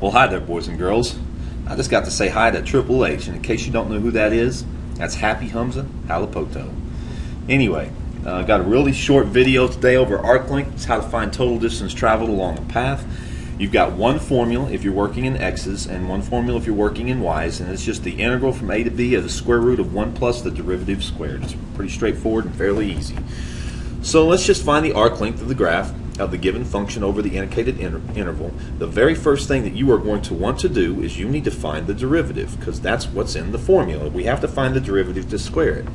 Well, hi there, boys and girls. I just got to say hi to Triple H, and in case you don't know who that is, that's Happy Humza Halapoto. Anyway, uh, got a really short video today over arc length. It's how to find total distance traveled along a path. You've got one formula if you're working in x's and one formula if you're working in y's, and it's just the integral from a to b of the square root of 1 plus the derivative squared. It's pretty straightforward and fairly easy. So let's just find the arc length of the graph of the given function over the indicated inter interval. The very first thing that you are going to want to do is you need to find the derivative because that's what's in the formula. We have to find the derivative to square it.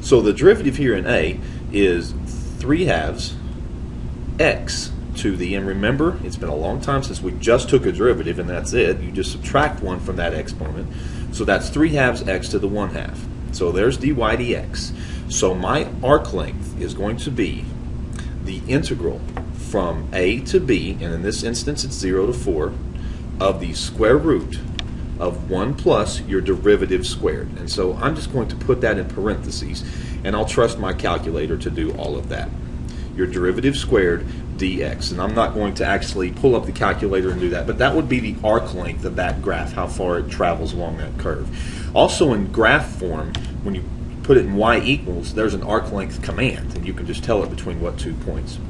So the derivative here in a is 3 halves x to the, and remember, it's been a long time since we just took a derivative and that's it. You just subtract 1 from that exponent. So that's 3 halves x to the 1 half. So there's dy dx. So my arc length is going to be the integral from a to b, and in this instance it's 0 to 4, of the square root of 1 plus your derivative squared. And so I'm just going to put that in parentheses, and I'll trust my calculator to do all of that. Your derivative squared dx. And I'm not going to actually pull up the calculator and do that, but that would be the arc length of that graph, how far it travels along that curve. Also in graph form, when you put it in y equals, there's an arc length command, and you can just tell it between what two points.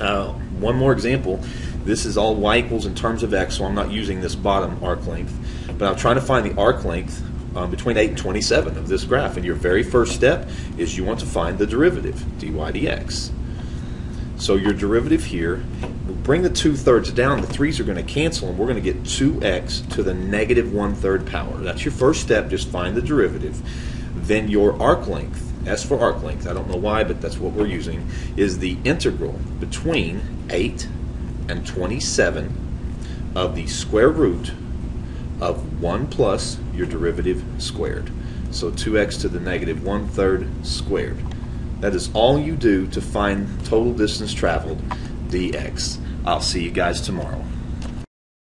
Uh, one more example. This is all y equals in terms of x, so I'm not using this bottom arc length, but I'm trying to find the arc length um, between 8 and 27 of this graph. And your very first step is you want to find the derivative, dy dx. So your derivative here, bring the 2 thirds down, the 3's are going to cancel, and we're going to get 2x to the negative 1 third power. That's your first step, just find the derivative. Then your arc length, S for arc length, I don't know why, but that's what we're using, is the integral between 8 and 27 of the square root of 1 plus your derivative squared. So 2x to the negative 1 third squared. That is all you do to find total distance traveled dx. I'll see you guys tomorrow.